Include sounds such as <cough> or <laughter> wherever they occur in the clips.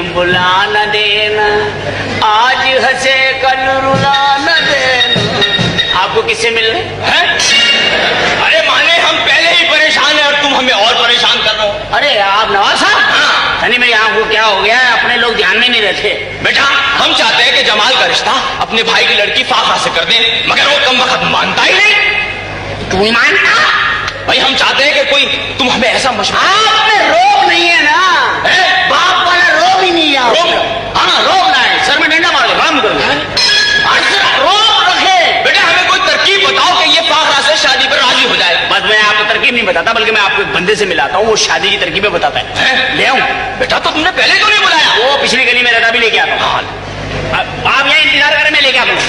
बुला न देना। आज हंसे कल रुला न देना। आपको किससे मिलने हैं? अरे माने हम पहले ही परेशान हैं और तुम हमें और परेशान कर रहे हो। अरे आप नवाज़ साहब? हाँ। सनी भाई आपको क्या हो गया है? अपने लोग ध्यान में नहीं रहते। बेटा हम चाहते हैं कि जमाल का रिश्ता अपने भाई की लड़की फाफा से कर दें मगर वो कम वक्त मानता ही नहीं। तू ही मानता भाई हम चाहते हैं कि कोई तुम हमें ऐसा मशवरा आप में रोग नहीं है ना। है? ही नहीं है आप हाँ रोक ना है। सर में डंडा मारो राम से रोग रखे। बेटा हमें कोई तरकीब बताओ कि ये पाक रास्ते शादी पर राज़ी हो जाए। बस मैं आपको तरकीब नहीं बताता बल्कि मैं आपको एक बंदे से मिलाता हूँ वो शादी की तरकीबें बताता है। है? ले आऊँ। बेटा तो तुमने पहले क्यों नहीं बुलाया? वो पिछली गली में रहता भी लेके आता हूँ। आप यहाँ इंतज़ार करें मैं लेके आता हूँ।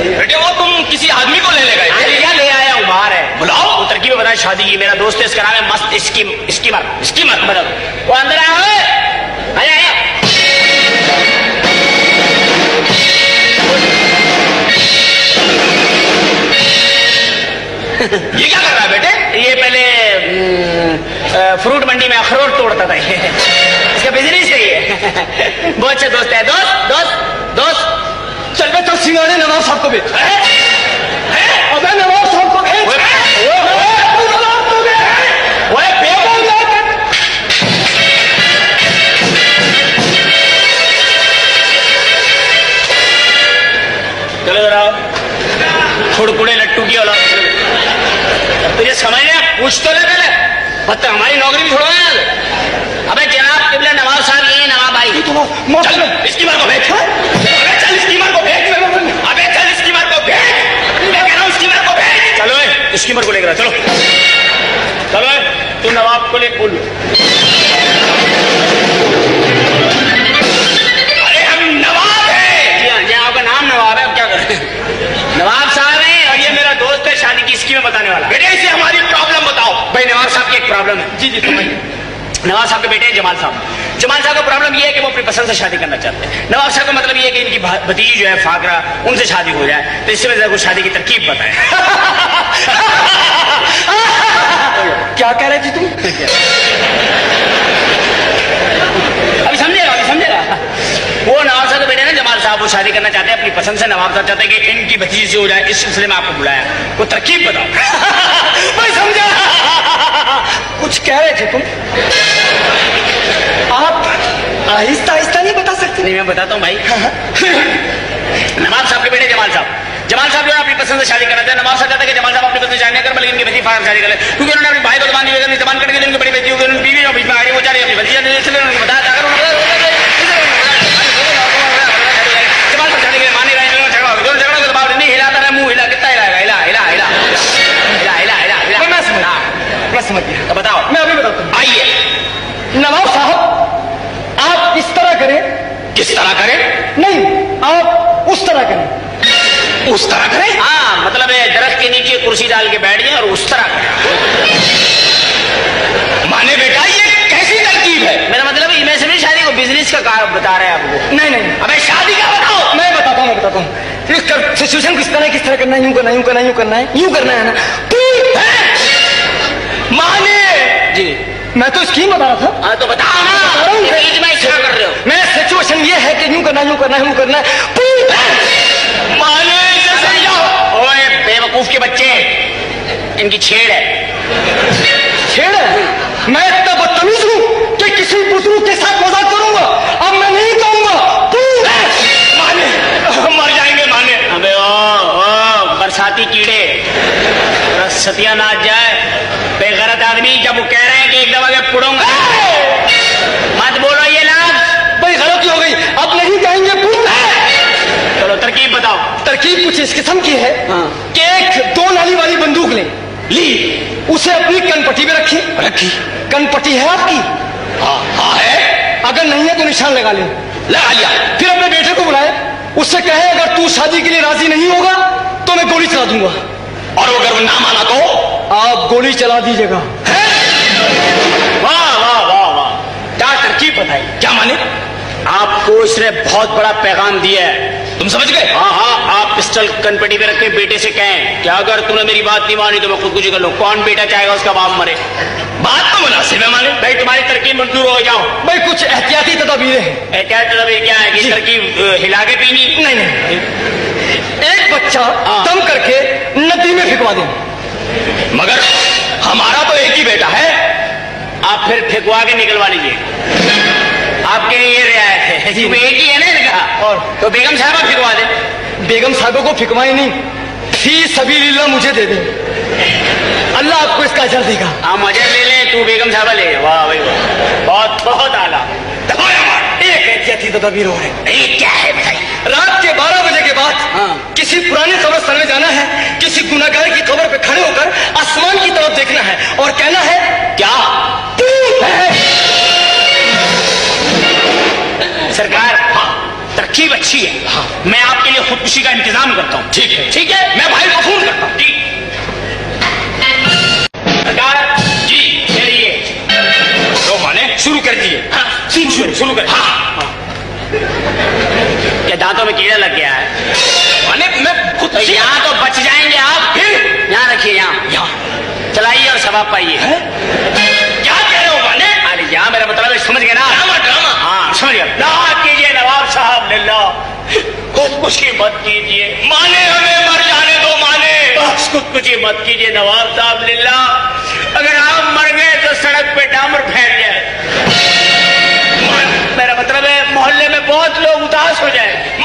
बेटे वो तुम किसी आदमी को लेने गए? हाँ, थे क्या ले आया हूँ बाहर है। बुलाओ। वो तरकीब बताए शादी की मेरा दोस्त है इसका नाम है मस्त स्कीम स्कीमर स्कीमर मतलब। वो अंदर आया आया आया ये क्या कर रहा है बेटे? ये पहले फ्रूट मंडी में अखरोट तोड़ता था। इसका बिज़नेस है ये। <laughs> बहुत अच्छा दोस्त है दोस्त। सिंगाड़े नवाब साहब को भेज? है? अबे नवाब साहब को भेज! चलो जरा खुड़कुड़े लट्टू की औलाद तुझे समझ में पूछ तो ले पहले हमारी नौकरी भी छोड़वाया अबे जनाब नवाब साहब ये नवाब आई चल स्कीमर को भेज अबे चल स्कीमर को भेज अबे चल स्कीमर को भेज मैं कह रहा हूँ स्कीमर को भेज चलो ए, स्कीमर को लेकर चलो। चलो तुम तू नवाब को ले बोल। अरे हम नवाब हैं। जी हाँ आपका नाम नवाब है अब क्या करें नवाब साहब हैं और ये मेरा दोस्त है शादी की स्कीमें बताने वाला। बेटे इसे हमारी प्रॉब्लम बताओ। भाई नवाब साहब की एक प्रॉब्लम है। जी जी समझ नवाब साहब के बेटे हैं जमाल साहब। जमाल साहब का प्रॉब्लम ये है कि वो अपनी पसंद से शादी करना चाहते हैं। नवाब साहब का मतलब ये है कि इनकी भतीजी जो है, फाकरा, उनसे शादी हो जाए। तो इससे कुछ शादी की तरकीब बताएँ। <laughs> क्या कह रहे थे तुम? अभी समझेगा अभी समझेगा वो नवाब साहब के बेटे ना, जमाल साहब, वो शादी करना चाहते हैं, अपनी पसंद से नवाब साहब चाहते हैं कि इनकी भतीजी से हो जाए, इस सिलसिले में आपको बुलाया। वो तरकीब बताओ। <laughs> मैं समझा कुछ कह रहे थे तुम? आप आहिस्ता आहिस्ता नहीं बता सकते। नहीं मैं बताता हूँ भाई। नवाब साहब के बेटे जमाल साहब। जमाल साहब जो है अपनी पसंद से शादी करना चाहते हैं नवाब साहब चाहते हैं कि जमाल साहब अपनी पसंद शादी नहीं कर बल्कि इनकी भतीजी फार शादी कर ले। क्योंकि उन्होंने अपने भाई को जबान दी जबान कट गई उनकी बड़ी बेटी उनकी बीवी और बीच में आ रही वो जा रही है अपनी भतीजा इसलिए उन्होंने बताया समझ गया तो बताओ। मैं अभी बताता हूँ। आइए। नवाब साहब आप इस तरह करें। किस तरह करें? नहीं आप उस तरह करें। उस तरह करें? हाँ मतलब है दरख्त के नीचे कुर्सी डाल के बैठ जाए और उस तरह करें। माने बेटा ये कैसी तरकीब है? मेरा मतलब है मैं समझ शादी को बिज़नेस का काम बता रहे हैं आपको। नहीं नहीं। अबे शादी का बताओ। मैं बताता हूँ मैं बताता हूँ। सिचुएशन किस तरह किस तरह करना है यूँ करना है यूँ करना है यूँ करना है यूँ करना है ना? ठीक है। माने जी। मैं तो स्कीम बता रहा था। हाँ तो बताओ। ना में क्या कर रहे हो। मैं सिचुएशन ये है कि यूँ करना यूँ करना यूँ करना। माने ओए बेवकूफ़ के बच्चे। इनकी छेड़ है। छेड़ है? मैं इतना बदतमीज हूँ कि किसी बुज़ुर्ग के साथ मज़ाक करूँगा अब मैं नहीं कहूँगा। ठीक है माने मर जाएँगे माने अबे ओ ओ बरसाती कीड़े। थोड़ा सत्यानाश जाए। आदमी जब वो कह रहे हैं कि एक दफ़ा के पुड़ूँगा। मत बोलो ये लाभ भाई गलती हो गई। अब नहीं कहेंगे चलो तरकीब बताओ। तरकीब कुछ इस किस्म की है? हाँ। कि एक दो नाली वाली बंदूक लें। ली। उसे अपनी कनपट्टी पे रखी। रखी। कनपट्टी है आपकी? हाँ हाँ है। अगर नहीं है तो निशान लगा लें। लगा लिया। फिर अपने बेटे को बुलाए। उससे कहे अगर तू शादी के लिए राज़ी नहीं होगा तो मैं गोली चला दूँगा। और अगर वो ना माना तो? आप गोली चला दीजिएगा। वाह वाह वाह वाह। क्या तरकीब भाई क्या माने? आपको इसने बहुत बड़ा पैगाम दिया है। तुम समझ गए? हाँ हाँ आप पिस्टल कनपटी पे रख के बेटे से कहें कि अगर तूने मेरी बात नहीं मानी तो मैं खुदकुशी कर लूँ। कौन बेटा चाहेगा उसका बाप मरे? बात तो मुनासिब है माने भाई तुम्हारी तरकीब मंजूर हो जाओ। भाई कुछ एहतियाती तदाबीरें है। ए, क्या मतलब क्या है? कि तरकीब हिला के पीनी? नहीं नहीं। एक बच्चा हाँ। दम करके नदी में फिकवा दें। मगर हमारा तो एक ही बेटा है। आप फिर फेंकवा के निकलवा लीजिए। आपके लिए ये रियायत है। जी। एक ही है ना इनका? और? तो बेगम साहबा फिरवा दे। बेगम साहबों को फिकवाई नहीं। फ़ी सभी लीला मुझे दे दे। अल्लाह आपको इसका अजर देगा। हम अजर ले लें तू बेगम साहबा ले। वाह भाई वाह। बहुत बहुत आला। मार एक एहतियाती तदाबीर है क्या है बताइए रात के 12 बजे के बाद हाँ। किसी पुराने कब्रस्तान में जाना है किसी गुनाहगार की कब्र पे खड़े होकर आसमान की तरफ़ देखना है और कहना है क्या है? सरकार हाँ तरकीब अच्छी है। हाँ। मैं आपके लिए खुदकुशी का इंतज़ाम करता हूँ। ठीक है। ठीक दांतों में कीड़ा लग गया है। माने मैं खुद तो यहाँ तो बच जाएँगे आप। फिर? यहाँ रखिए यहाँ। यहाँ। चलाइए और सवाब पाइए। क्या कह रहे हो माने अरे यहाँ मेरा मतलब है समझ गए ना? Drama drama. हाँ समझ गया ना कीजिए नवाब साहब लिल्ला खुदकुशी मत कीजिए। माने हमें मर जाने दो माने। बस खुद कुछ खुदकुशी मत कीजिए नवाब साहब लिल्ला अगर आप मर गए तो सड़क पे डामर फैल बहुत लोग उदास हो जाए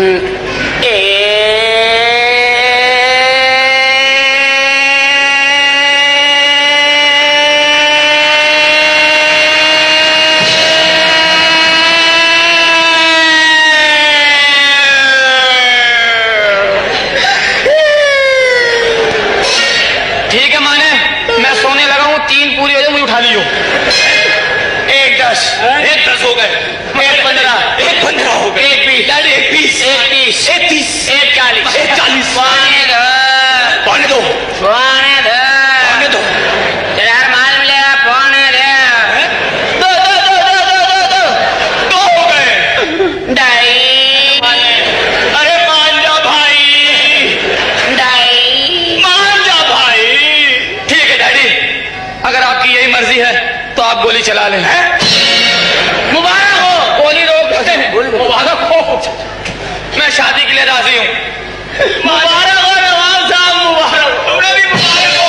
嗯 लिए राज़ी हूँ। मुबारक हो नवाब साहब, मुबारक। हो। तुम्हें भी मुबारक हो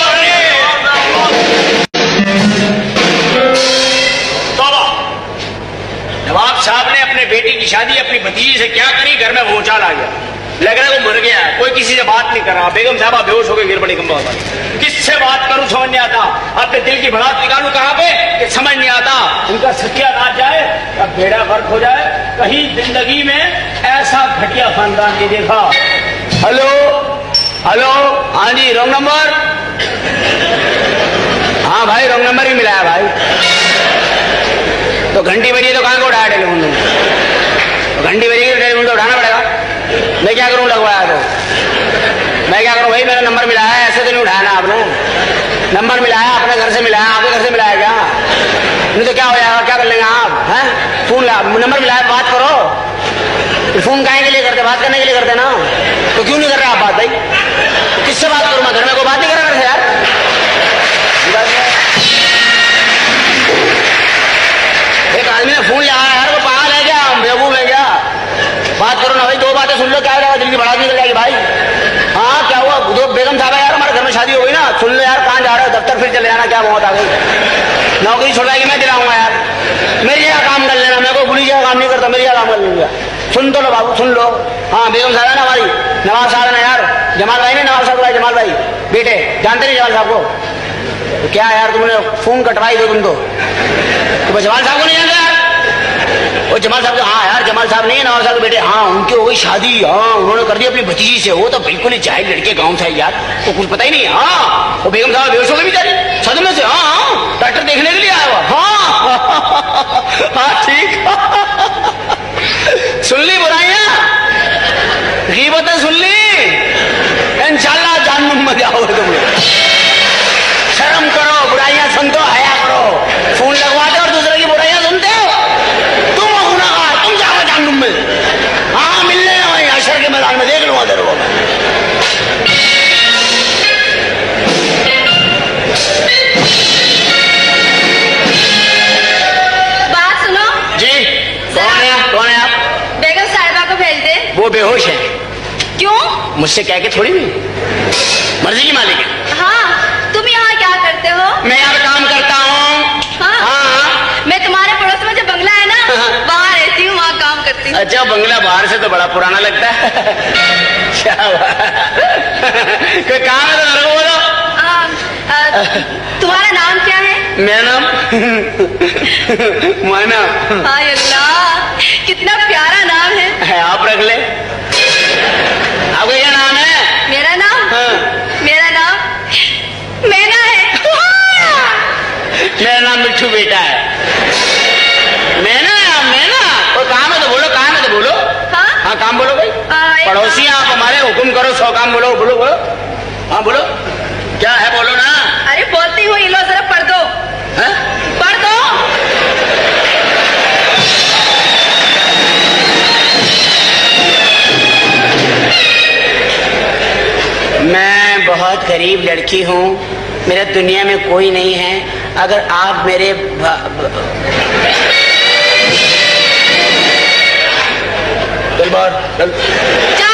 नवाब साहब ने अपने बेटी की शादी अपनी भतीजी से क्या करी? घर में भूचाल आ गया। लग रहा है वो मर गया कोई किसी से बात नहीं कर रहा। बेगम साहबा बेहोश हो गए, गिर पड़ी कम्बा किससे बात करूँ, समझ नहीं आता। अपने दिल की भड़ास निकालू कहाँ पे कि समझ नहीं आता। उनका सत्या नाच जाए, या बेड़ा गर्क हो जाए, कहीं ज़िंदगी में ऐसा घटिया खानदान नहीं देखा। हेलो? हेलो? हाँ जी रॉन्ग नंबर? हाँ भाई रॉन्ग नंबर ही मिला है भाई। तो घंटी बजी तो कहाँ को उठाया टेलीफोन तो घंटी बजी तो टेलीफोन तो उठाना मैं क्या करूँ लगवाया तो? मैं क्या करूँ? भाई, मेरा नंबर मिला है ऐसे तो नहीं उठाया ना आपने। नंबर मिलाया अपने घर से मिलाया, आपके घर से मिलाया क्या? नहीं तो क्या हो जाएगा? क्या कर लेंगे आप? हैं? फ़ोन नंबर मिलाया, बात करो। फ़ोन काहे के लिए करते? बात करने के लिए करते ना? तो क्यों नहीं कर रहे आप बात, भाई? किससे बात करूँ मैं? घर में कोई बात नहीं कर रहा यार शादी हो गई ना सुन लो यार कहाँ जा रहे हो दफ्तर फिर चले जाना क्या मौत आ गई नौकरी छोड़ाएगी मैं दिलाऊँगा यार मेरी जगह काम कर लेना मैं को पुलिस जगह काम नहीं करता मेरी जगह काम कर लूँगा सुन तो लो बाबू, सुन लो। हाँ बेगम साहब है ना हमारी? नवाब साहब है ना यार? जमाल भाई ने नवाब साहब बुलाए जमाल भाई। बेटे, जानते नहीं जमाल साहब को? तो क्या यार, तुमने फ़ोन कटवाई दो तुम तो? तो जमाल साहब को नहीं जानते यार? वो जमाल साहब हाँ यार, जमाल साहब नहीं है नवाब साहब बेटे। हाँ उनकी हो गई शादी। हाँ उन्होंने कर दी अपनी भतीजी से। वो तो बिल्कुल ही जाहिल लड़के गाँव से यार। तो कुछ पता ही नहीं हाँ। वो बेगम साहब बेहोश हो गई बेचारी। सदमे से हाँ हाँ डॉक्टर देखने के लिए आया हुआ। हाँ। <laughs> हाँ ठीक। सुन ली बुराइयाँ? वो बेहोश है। क्यों? मुझसे कह के थोड़ी नहीं मर्ज़ी की मालिक है। हाँ तुम यहाँ क्या करते हो? मैं यहाँ काम करता हूँ। हाँ हाँ। मैं तुम्हारे पड़ोस में जो बंगला है ना हाँ। <laughs> वहाँ रहती हूँ वहाँ काम करती हूँ। अच्छा बंगला बाहर से तो बड़ा पुराना लगता है। <laughs> क्या बात। कोई काम है तो बोलो। आ, तुम्हारा नाम क्या है? मेरा नाम <laughs> माना हाय अल्लाह कितना प्यारा नाम है आप रख ले। आपका क्या नाम है? मेरा नाम? हाँ, मेरा नाम मैना है। मेरा नाम मिट्टू बेटा है। मैना मैना। कोई काम है तो बोलो काम है तो बोलो। हाँ? हाँ काम बोलो भाई। पड़ोसी आप हमारे हुक्म करो सौ काम बोलो बोलो बोलो। हाँ बोलो। क्या है बोलो ना। अरे बोलती हूँ लो जरा पढ़ दो। हैं? गरीब लड़की हूँ मेरा दुनिया में कोई नहीं है। अगर आप मेरे भा, भ... चल बाहर चल।